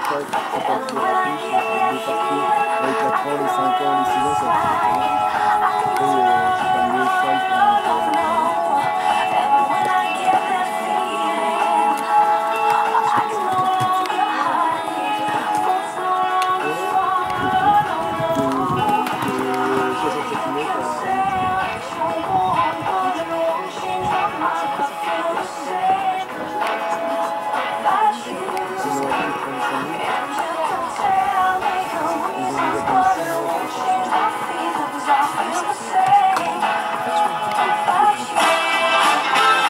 pas rapide, deux parcours, avec la 3, les 5 ans, les 6 ans, ça